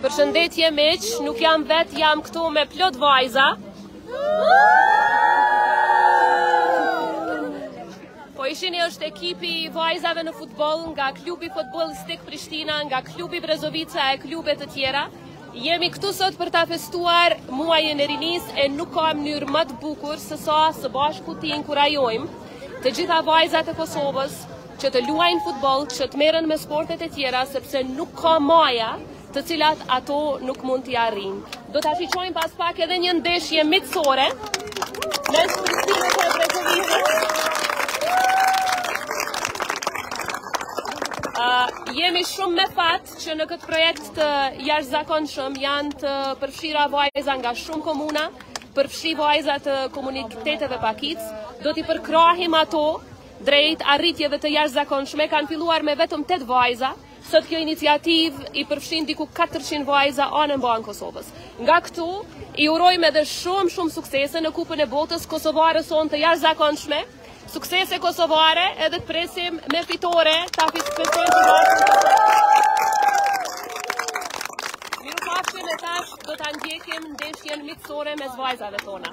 Përshëndetje miq, nuk jam vet, jam këtu me plot vajza. Pas shpine është ekipi i vajzave në futboll nga klubi futbollistik Prishtina, nga klubi Brezovica e klube të tjera. Jemi këtu sot për ta festuar muajin e rinisë e nuk ka mënyrë më të bukur sesa së bashku t'i inkurajojmë të gjitha vajzat e Kosovës, që të luajnë futboll, që të merren me sportet e tjera, sepse nuk ka maja të cilat ato nuk mund t'i arrijnë. Do ta shiqojmë pas pak edhe një ndeshje miqësore mes Prishtinës dhe Brezovicës. jemi shumë me fat që në këtë projekt të jashtëzakonshëm janë të përfshira vajza nga shumë komuna, përfshi vajza të komuniteteve pakicë, do t'i përkrahim ato Drejt arritjeve të jashtëzakonshme kanë filluar me vetëm tetë vajza, sot kjo iniciativë i përfshin diku katërqind vajza anembanë Kosovës. Nga këtu i urojmë edhe shumë shumë suksese në Kupën e Botës kosovarës sonë të jashtëzakonshme. Suksese Kosovare, edhe të presim me fitore, ta festojmë në Kosovë. Mirupafshim e tash do ta ndjekim ndeshjen miqësore mes vajzave tona.